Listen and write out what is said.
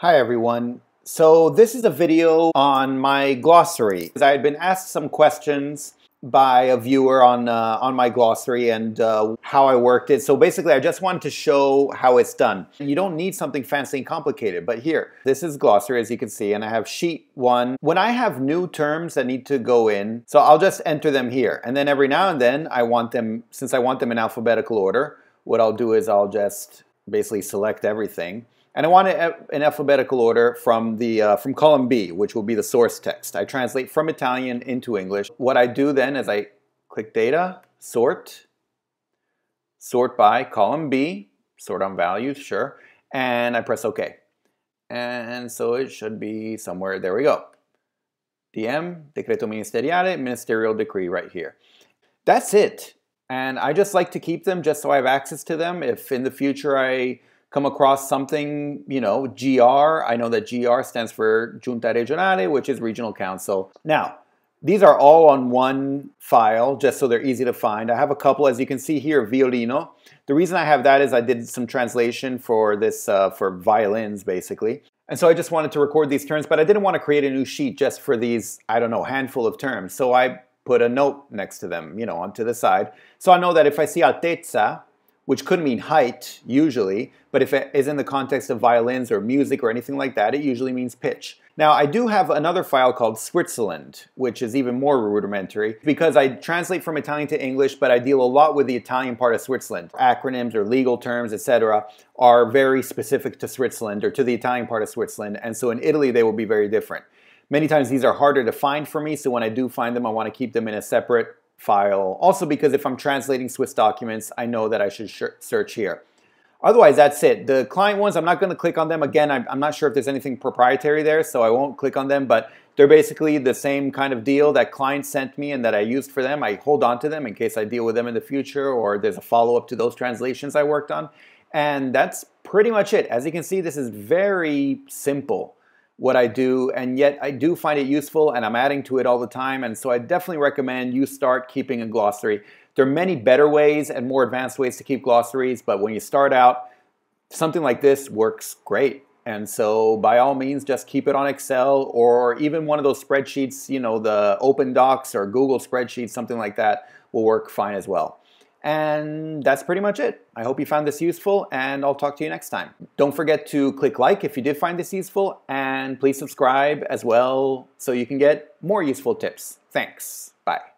Hi everyone. So this is a video on my glossary. I had been asked some questions by a viewer on uh, on my glossary and uh, how I worked it. So basically I just wanted to show how it's done. You don't need something fancy and complicated, but here, this is glossary as you can see and I have sheet one. When I have new terms that need to go in, so I'll just enter them here. And then every now and then I want them, since I want them in alphabetical order, what I'll do is I'll just basically select everything and I want it in alphabetical order from, the, uh, from column B, which will be the source text. I translate from Italian into English. What I do then is I click Data, Sort, Sort by column B, sort on values, sure, and I press OK. And so it should be somewhere, there we go. DM, Decreto Ministeriale, Ministerial Decree right here. That's it. And I just like to keep them just so I have access to them. If in the future I come across something, you know, GR. I know that GR stands for Giunta Regionale, which is Regional Council. Now, these are all on one file, just so they're easy to find. I have a couple, as you can see here, violino. The reason I have that is I did some translation for this, uh, for violins, basically. And so I just wanted to record these terms, but I didn't want to create a new sheet just for these, I don't know, handful of terms. So I put a note next to them, you know, onto the side. So I know that if I see altezza, which could mean height usually, but if it is in the context of violins or music or anything like that, it usually means pitch. Now, I do have another file called Switzerland, which is even more rudimentary because I translate from Italian to English, but I deal a lot with the Italian part of Switzerland. Acronyms or legal terms, etc., are very specific to Switzerland or to the Italian part of Switzerland, and so in Italy they will be very different. Many times these are harder to find for me, so when I do find them, I want to keep them in a separate file. Also because if I'm translating Swiss documents, I know that I should search here. Otherwise, that's it. The client ones, I'm not going to click on them. Again, I'm not sure if there's anything proprietary there, so I won't click on them, but they're basically the same kind of deal that clients sent me and that I used for them. I hold on to them in case I deal with them in the future or there's a follow-up to those translations I worked on. And that's pretty much it. As you can see, this is very simple what I do, and yet I do find it useful and I'm adding to it all the time. And so I definitely recommend you start keeping a glossary. There are many better ways and more advanced ways to keep glossaries, but when you start out, something like this works great. And so by all means, just keep it on Excel or even one of those spreadsheets, you know, the Open Docs or Google spreadsheets, something like that will work fine as well. And that's pretty much it. I hope you found this useful and I'll talk to you next time. Don't forget to click like if you did find this useful and please subscribe as well so you can get more useful tips. Thanks. Bye.